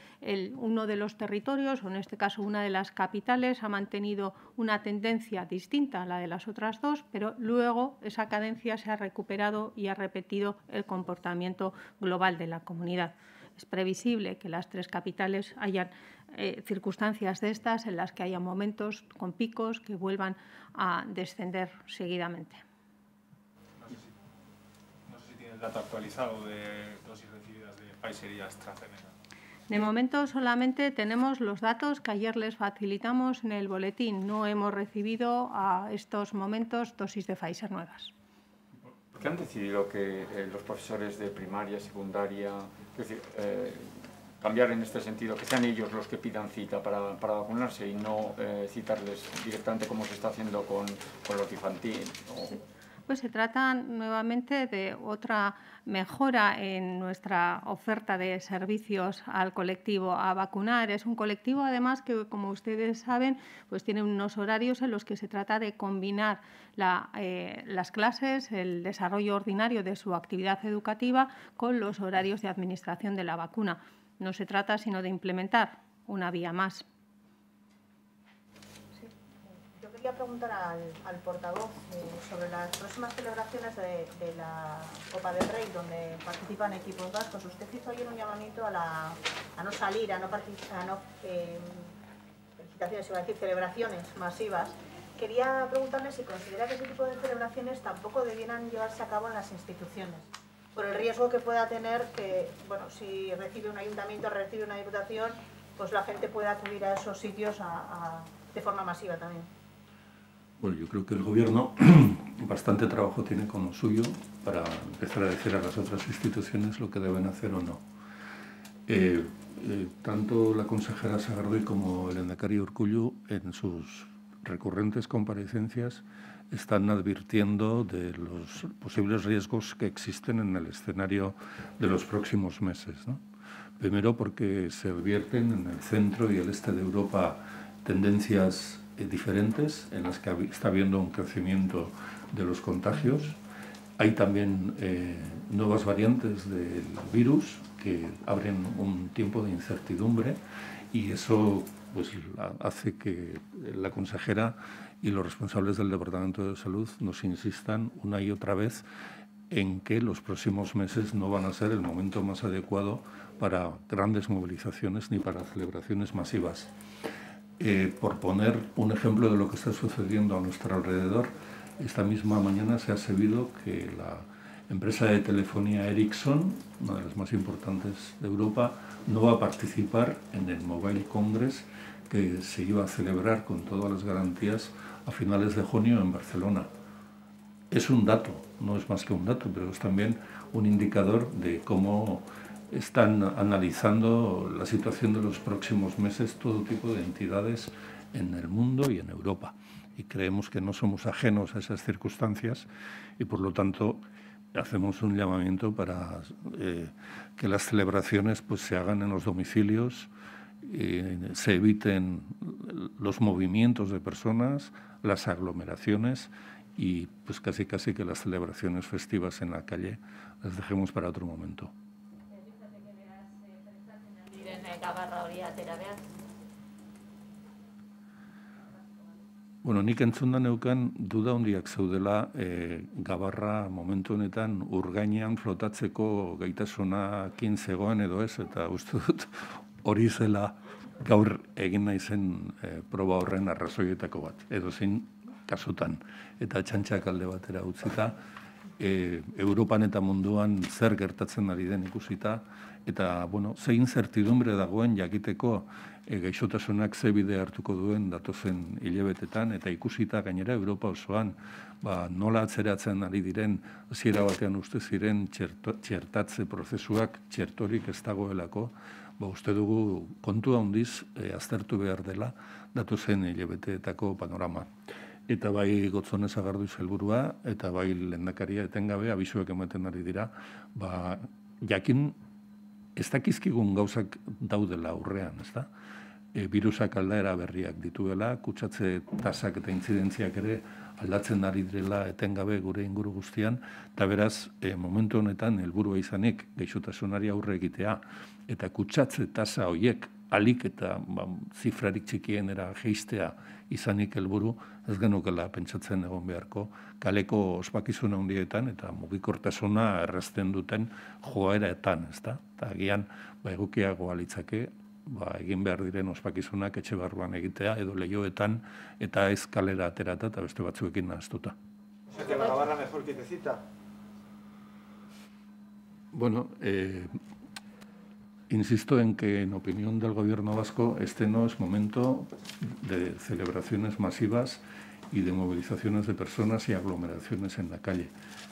uno de los territorios, o en este caso una de las capitales, ha mantenido una tendencia distinta a la de las otras dos, pero luego esa cadencia se ha recuperado y ha repetido el comportamiento global de la comunidad. Es previsible que las tres capitales hayan eh, circunstancias de estas en las que haya momentos con picos que vuelvan a descender seguidamente. No sé si, no sé si tiene el dato actualizado de dosis recibidas de Pfizer y AstraZeneca. De momento solamente tenemos los datos que ayer les facilitamos en el boletín. No hemos recibido a estos momentos dosis de Pfizer nuevas. ¿Por qué han decidido que eh, los profesores de primaria, secundaria, es decir, eh, cambiar en este sentido, que sean ellos los que pidan cita para, vacunarse y no eh, citarles directamente como se está haciendo con, con los infantil. O... Sí. Pues se trata nuevamente de otra mejora en nuestra oferta de servicios al colectivo a vacunar. Es un colectivo, además, que, como ustedes saben, pues tiene unos horarios en los que se trata de combinar eh, las clases, el desarrollo ordinario de su actividad educativa con los horarios de administración de la vacuna. No se trata sino de implementar una vía más. Yo quería preguntar al, portavoz eh, sobre las próximas celebraciones de, de, la Copa del Rey, donde participan equipos vascos. Usted hizo ayer un llamamiento a, la, a no salir, a no participar, a no, eh, felicitaciones, iba a decir, celebraciones masivas. Quería preguntarle si considera que ese tipo de celebraciones tampoco debieran llevarse a cabo en las instituciones por el riesgo que pueda tener que, bueno, si recibe un ayuntamiento, recibe una diputación, pues la gente pueda acudir a esos sitios de forma masiva también. Bueno, yo creo que el gobierno bastante trabajo tiene con suyo para empezar a decir a las otras instituciones lo que deben hacer o no. Eh, eh, tanto la consejera Sagardoy como el endacario Urcullu en sus recurrentes comparecencias están advirtiendo de los posibles riesgos que existen en el escenario de los próximos meses. ¿no? Primero porque se advierten en el centro y el este de Europa tendencias eh, diferentes en las que está habiendo un crecimiento de los contagios. Hay también eh, nuevas variantes del virus que abren un tiempo de incertidumbre y eso pues, hace que la consejera y los responsables del Departamento de Salud nos insistan una y otra vez en que los próximos meses no van a ser el momento más adecuado para grandes movilizaciones ni para celebraciones masivas. Eh, por poner un ejemplo de lo que está sucediendo a nuestro alrededor, esta misma mañana se ha sabido que la empresa de telefonía Ericsson, una de las más importantes de Europa, no va a participar en el Mobile Congress que se iba a celebrar con todas las garantías a finales de junio en Barcelona. es un dato, no es más que un dato, pero es también un indicador de cómo están analizando la situación de los próximos meses todo tipo de entidades en el mundo y en Europa. Y creemos que no somos ajenos a esas circunstancias y, por lo tanto, hacemos un llamamiento para eh, que las celebraciones pues, se hagan en los domicilios, eh, se eviten los movimientos de personas, las aglomeraciones y pues casi casi que las celebraciones festivas en la calle las dejemos para otro momento. Bueno, nik entzun neukan duda hondiak zaudela e, gabarra momentu honetan urgainean flotatzeko gaitasunakin zegoen edo ez, eta uste dut hori zela gaur egin naizen e, proba horren arrazoietako bat, edo zein kasutan, eta txantxak alde batera utzita, e, Europan eta munduan zer gertatzen ari den ikusita, eta bueno, zein zertidumbre dagoen jakiteko e, gaixotasunak ze bide hartuko duen datozen hilebetetan eta ikusita gainera Europa osoan ba, nola atzeratzen ari diren hasiera batean uste ziren txertatze prozesuak txertorik ez dagoelako ba, uste dugu kontu handiz e, aztertu behar dela datozen hilebeteetako panorama eta bai gotzonez agardu helburua eta bai lendakaria etengabe abisuak ematen ari dira ba, jakin ez dakizkigun gauzak daudela aurrean, ez da? E, virusak aldaera berriak dituela, kutsatze tasak eta intzidentziak ere aldatzen ari direla etengabe gure inguru guztian, eta beraz, e, momentu honetan, helburua izanik, geixotasunari aurre egitea, eta kutsatze tasa hoiek alik eta ba, zifrarik txikienera geistea izanik helburu ez genukela pentsatzen egon beharko kaleko ospakizuna hundietan eta mugikortasuna errazten duten joaeraetan, ezta? Ta agian ba egokiago alitzake ba, egin behar diren ospakizunak etxe barruan egitea edo leioetan eta ez kalera aterata eta beste batzuekin nahaztuta. Bueno, eh, Insisto en que, en opinión del Gobierno vasco, este no es momento de celebraciones masivas y de movilizaciones de personas y aglomeraciones en la calle.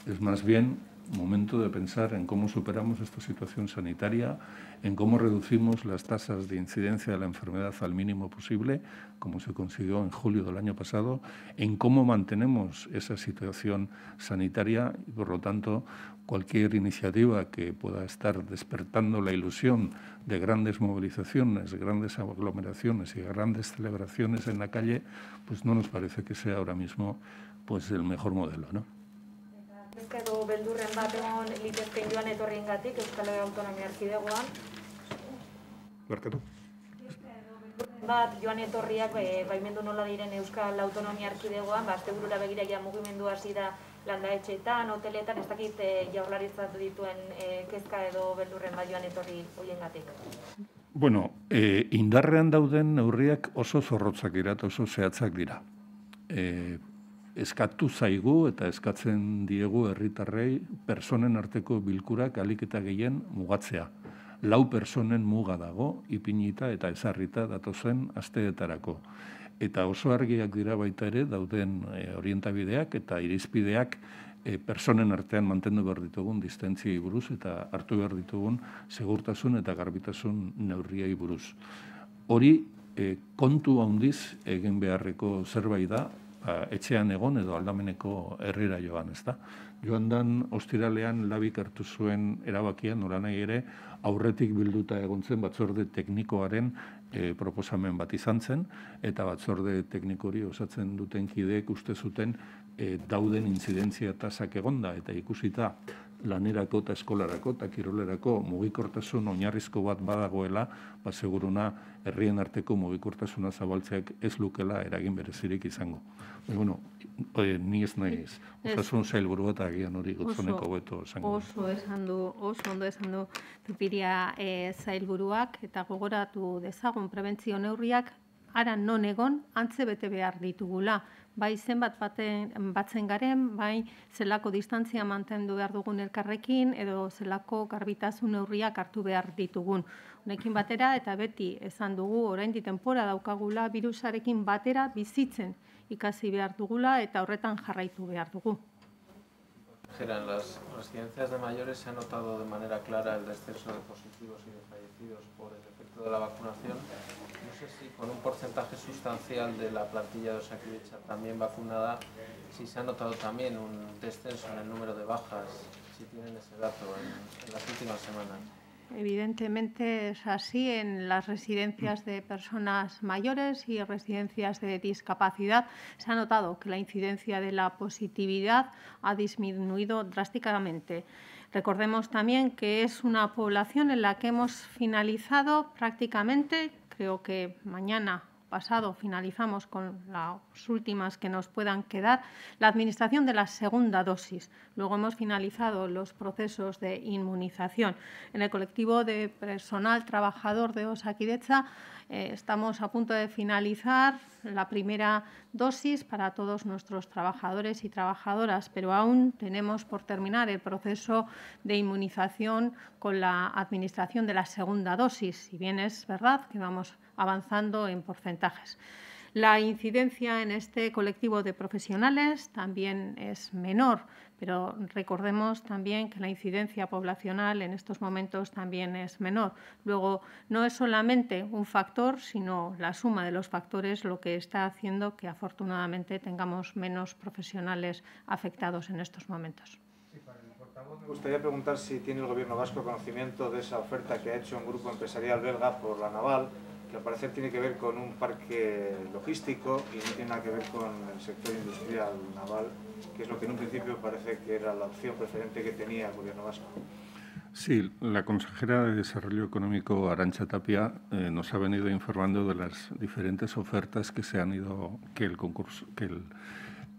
Es más bien momento de pensar en cómo superamos esta situación sanitaria, en cómo reducimos las tasas de incidencia de la enfermedad al mínimo posible, como se consiguió en julio del año pasado, en cómo mantenemos esa situación sanitaria y, por lo tanto, cualquier iniciativa que pueda estar despertando la ilusión de grandes movilizaciones, grandes aglomeraciones y grandes celebraciones en la calle, pues no nos parece que sea ahora mismo pues el mejor modelo, ¿no? Beldurren bat egon litezken joan etorrien gatik Euskal Autonomia Erkidegoan. Barkatu. Bat joan etorriak e, baimendu nola diren Euskal Autonomia Erkidegoan, ba, burura begira ja mugimendu hasi da landa etxeetan, hoteletan, ez dakit e, jaularitzat dituen e, kezka edo beldurren bat joan etorri hoien gatik. Bueno, e, indarrean dauden neurriak oso zorrotzak dira oso zehatzak dira. E, eskatu zaigu eta eskatzen diegu herritarrei personen arteko bilkurak alik eta gehien mugatzea. Lau personen muga dago, ipinita eta ezarrita datozen asteetarako. Eta oso argiak dira baita ere dauden e, orientabideak eta irizpideak e, personen artean mantendu behar ditugun distentziai buruz eta hartu behar ditugun segurtasun eta garbitasun neurriai buruz. Hori e, kontu handiz egin beharreko zerbait da ba, etxean egon edo aldameneko herrira joan, ez da? Joan dan, ostiralean labik hartu zuen erabakian, nora nahi ere, aurretik bilduta egontzen batzorde teknikoaren e, proposamen bat izan zen, eta batzorde teknikori osatzen duten kideek uste zuten e, dauden intzidentzia tasak egonda, eta ikusita lanerako eta eskolarako eta kirolerako mugikortasun oinarrizko bat badagoela, ba seguruna herrien arteko mugikortasuna zabaltzeak ez lukela eragin berezirik izango. Baina, bueno, oie, ni ez nahi ez. Osasun zailburu eta agian hori gotzoneko beto esango. Oso esan du, oso ondo esan du tupiria e, zailburuak eta gogoratu dezagun prebentzio neurriak ara non egon antze bete behar ditugula bai zenbat baten, batzen garen, bai zelako distantzia mantendu behar dugun elkarrekin, edo zelako garbitasun neurriak hartu behar ditugun. Honekin batera, eta beti esan dugu, orain tempora daukagula, virusarekin batera bizitzen ikasi behar dugula, eta horretan jarraitu behar dugu. En las residencias de mayores se ha notado de manera clara el descenso de positivos y de fallecidos por el de la vacunación. No sé si con un porcentaje sustancial de la plantilla de Osakidecha también vacunada, si se ha notado también un descenso en el número de bajas, si tienen ese dato en las últimas semanas. Evidentemente es así en las residencias de personas mayores y residencias de discapacidad. Se ha notado que la incidencia de la positividad ha disminuido drásticamente. Recordemos también que es una población en la que hemos finalizado prácticamente, creo que mañana pasado finalizamos con las últimas que nos puedan quedar, la administración de la segunda dosis. Luego hemos finalizado los procesos de inmunización. En el colectivo de personal trabajador de Osakidecha eh, estamos a punto de finalizar la primera dosis para todos nuestros trabajadores y trabajadoras, pero aún tenemos por terminar el proceso de inmunización con la administración de la segunda dosis, si bien es verdad que vamos avanzando en porcentajes. La incidencia en este colectivo de profesionales también es menor, pero recordemos también que la incidencia poblacional en estos momentos también es menor. Luego, no es solamente un factor, sino la suma de los factores lo que está haciendo que afortunadamente tengamos menos profesionales afectados en estos momentos. Me gustaría preguntar si tiene el Gobierno vasco conocimiento de esa oferta que ha hecho un grupo empresarial belga por la naval que al parecer tiene que ver con un parque logístico y no tiene nada que ver con el sector industrial naval, que es lo que en un principio parece que era la opción preferente que tenía el gobierno vasco. Sí, la consejera de Desarrollo Económico Arancha Tapia eh, nos ha venido informando de las diferentes ofertas que se han ido, que el concurso, que el,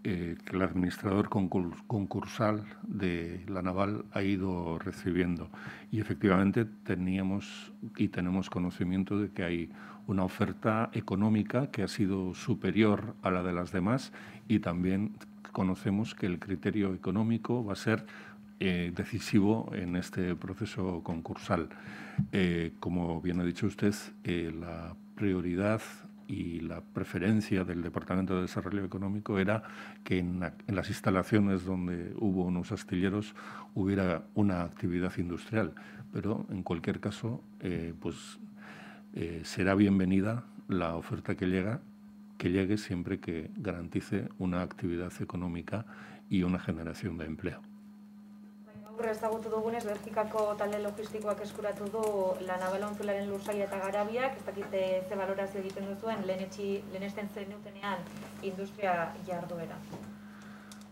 eh, que el administrador concursal de la naval ha ido recibiendo. Y efectivamente teníamos y tenemos conocimiento de que hay una oferta económica que ha sido superior a la de las demás y también conocemos que el criterio económico va a ser eh, decisivo en este proceso concursal. Eh, como bien ha dicho usted, la prioridad y la preferencia del Departamento de Desarrollo Económico era que en, las instalaciones donde hubo unos astilleros hubiera una actividad industrial. Pero en cualquier caso, eh, pues eh, será bienvenida la oferta que llega, que llegue siempre que garantice una actividad económica y una generación de empleo. Gaur ezagutu dugunez, Belgikako talde logistikoak eskuratu du la naval ontzularen lursaia eta garabiak, ez dakite ze valorazio egiten duzuen, lehenesten zen nutenean industria jarduera.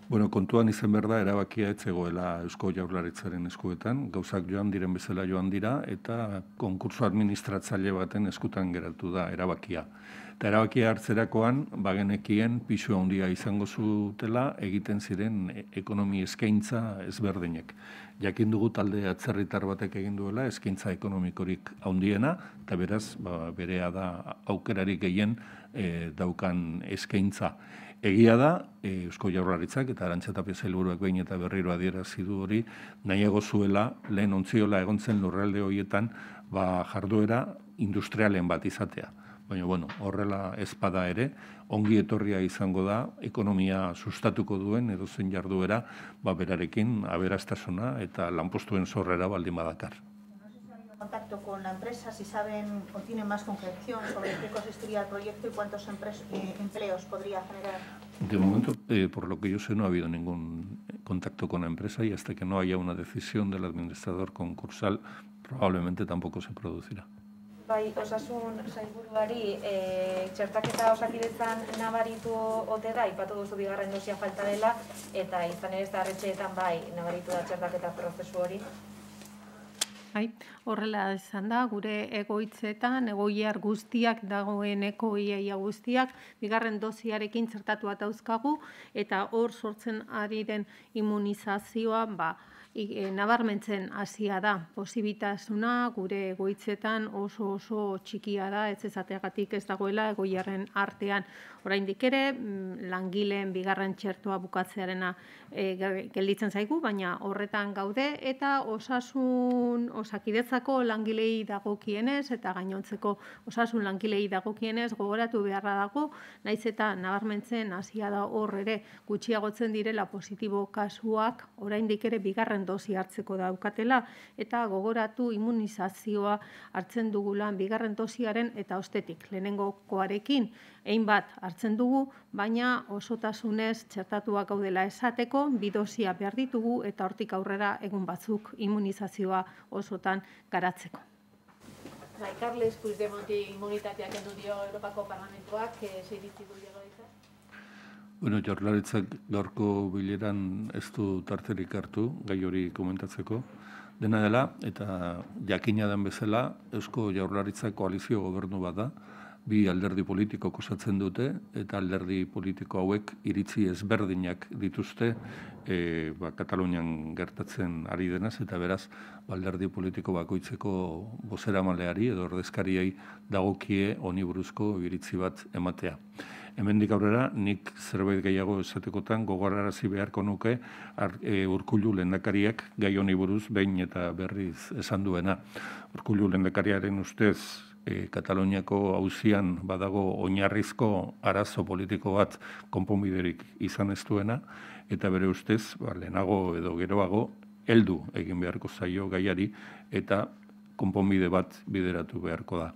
Bueno, kontuan izan behar da, erabakia etzegoela Eusko Jaurlaritzaren eskuetan, gauzak joan diren bezala joan dira, eta konkurso administratzaile baten eskutan geratu da erabakia. Eta erabakia hartzerakoan, bagenekien pisu handia izango zutela egiten ziren ekonomi eskaintza ezberdinek. Jakin dugu talde atzerritar batek egin duela eskaintza ekonomikorik handiena, eta beraz, ba, berea da aukerarik gehien e, daukan eskaintza. Egia da, e, Eusko Jaurlaritzak eta Arantxatapia Zailburuak behin eta berriro adierazi du hori, nahiago zuela, lehen ontziola egontzen lurralde horietan, ba, jarduera industrialen bat izatea baina bueno, horrela ezpada ere, ongi etorria izango da, ekonomia sustatuko duen edo zen jarduera, ba berarekin aberastasuna eta lanpostuen zorrera baldin badakar. contacto con la empresa, si saben o tienen más concreción sobre qué consistiría el proyecto y cuántos eh, empleos podría generar. De momento, eh, por lo que yo sé, no ha habido ningún contacto con la empresa y hasta que no haya una decisión del administrador concursal, probablemente tampoco se producirá. Bai, osasun sailburuari e, txertaketa osakidetzan nabaritu ote da, ipatu duzu bigarren dosia falta dela, eta izan ere zarretxeetan bai, nabaritu da txertaketa prozesu hori. Bai, horrela izan da, gure egoitzetan, egoiar guztiak dagoeneko iaia guztiak, bigarren dosiarekin txertatu atauzkagu, eta hor sortzen ari den immunizazioa, ba, e, nabarmentzen hasia da. Posibitasuna gure egoitzetan oso oso txikia da, ez ezateagatik ez dagoela egoiarren artean. Oraindik ere, mm, langileen bigarren txertoa bukatzearena e, gelditzen zaigu, baina horretan gaude eta osasun osakidetzako langilei dagokienez eta gainontzeko osasun langilei dagokienez gogoratu beharra dago, naiz eta nabarmentzen hasia da hor ere gutxiagotzen direla positibo kasuak oraindik ere bigarren dosi hartzeko daukatela eta gogoratu immunizazioa hartzen dugula bigarren dosiaren eta ostetik lehenengokoarekin ein bat hartzen dugu, baina osotasunez txertatuak gaudela esateko bi dosia behar ditugu eta hortik aurrera egun batzuk immunizazioa osotan garatzeko. Bai, Carles Puigdemonti immunitateak endu dio Europako Parlamentuak, eh, Bueno, jorlaritzak gaurko bileran ez du tarterik hartu, gai hori komentatzeko. Dena dela, eta jakina den bezala, Eusko Jaurlaritza koalizio gobernu bat da, bi alderdi politiko kosatzen dute, eta alderdi politiko hauek iritzi ezberdinak dituzte e, ba, Katalunian gertatzen ari denaz, eta beraz, ba, alderdi politiko bakoitzeko bozera maleari, edo ordezkariei dagokie oniburuzko iritzi bat ematea hemendik aurrera nik zerbait gehiago esatekotan gogorarazi beharko nuke ar, e, urkullu lendakariak gai honi buruz behin eta berriz esan duena. Urkullu lendakariaren ustez e, Kataloniako hauzian badago oinarrizko arazo politiko bat konponbiderik izan ez duena, eta bere ustez, ba, lehenago edo geroago, heldu egin beharko zaio gaiari, eta konponbide bat bideratu beharko da.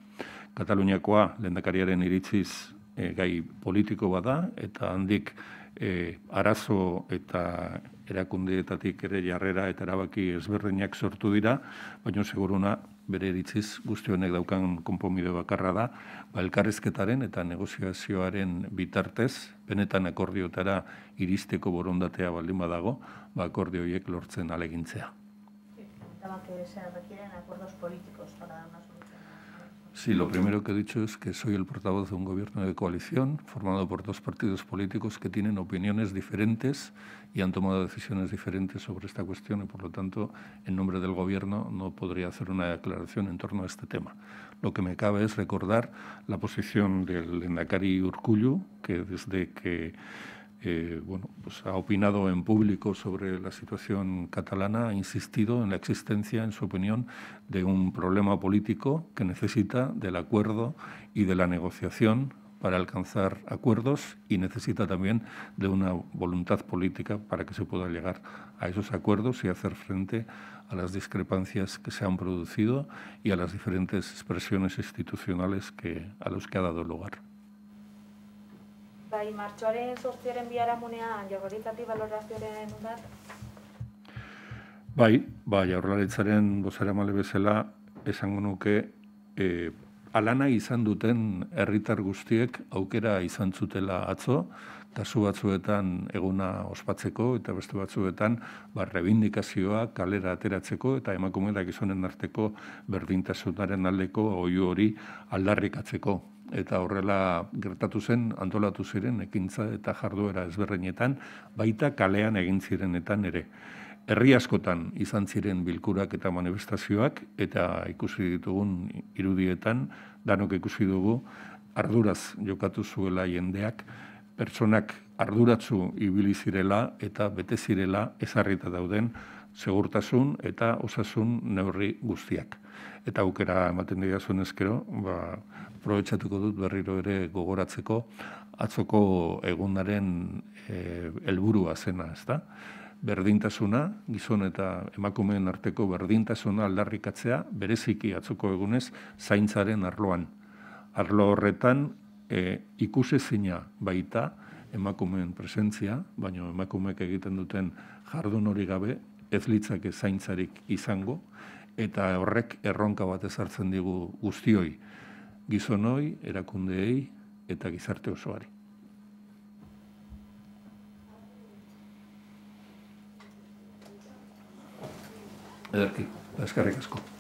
Kataluniakoa, lendakariaren iritziz, e, gai politiko bada eta handik e, arazo eta erakundeetatik ere jarrera eta erabaki ezberdinak sortu dira, baina seguruna bere eritziz guzti honek daukan konponbide bakarra da, ba, elkarrezketaren eta negoziazioaren bitartez, benetan akordiotara iristeko borondatea baldin badago, ba, akordioiek lortzen alegintzea. que se requieren acuerdos políticos para Sí, lo primero que he dicho es que soy el portavoz de un gobierno de coalición formado por dos partidos políticos que tienen opiniones diferentes y han tomado decisiones diferentes sobre esta cuestión y, por lo tanto, en nombre del gobierno no podría hacer una declaración en torno a este tema. Lo que me cabe es recordar la posición del Endacari Urcullu, que desde que eh, bueno, pues ha opinado en público sobre la situación catalana, ha insistido en la existencia, en su opinión, de un problema político que necesita del acuerdo y de la negociación para alcanzar acuerdos y necesita también de una voluntad política para que se pueda llegar a esos acuerdos y hacer frente a las discrepancias que se han producido y a las diferentes expresiones institucionales a los que ha dado lugar. Bai, martxoaren sortziaren biharamunean jaurlaritzati balorazioaren bat? Bai, bai, jaurlaritzaren bozara male bezala esango nuke e, alana izan duten herritar guztiek aukera izan zutela atzo, kasu batzuetan eguna ospatzeko eta beste batzuetan ba, rebindikazioa kalera ateratzeko eta emakume gizonen arteko berdintasunaren aldeko oio hori aldarrikatzeko eta horrela gertatu zen antolatu ziren ekintza eta jarduera ezberdinetan baita kalean egin zirenetan ere. Herri askotan izan ziren bilkurak eta manifestazioak eta ikusi ditugun irudietan danok ikusi dugu arduraz jokatu zuela jendeak pertsonak arduratzu ibili zirela eta bete zirela ezarrita dauden segurtasun eta osasun neurri guztiak. Eta aukera ematen dira zuen ezkero, ba, aprobetsatuko dut berriro ere gogoratzeko atzoko egunaren eh, helburua zena, ezta? Berdintasuna, gizon eta emakumeen arteko berdintasuna aldarrikatzea bereziki atzoko egunez zaintzaren arloan. Arlo horretan e, ikusezina baita emakumeen presentzia, baina emakumeek egiten duten jardun hori gabe ez litzake zaintzarik izango, eta horrek erronka bat ezartzen digu guztioi gizonoi, erakundeei eta gizarte osoari. Ederki, eskarrik asko.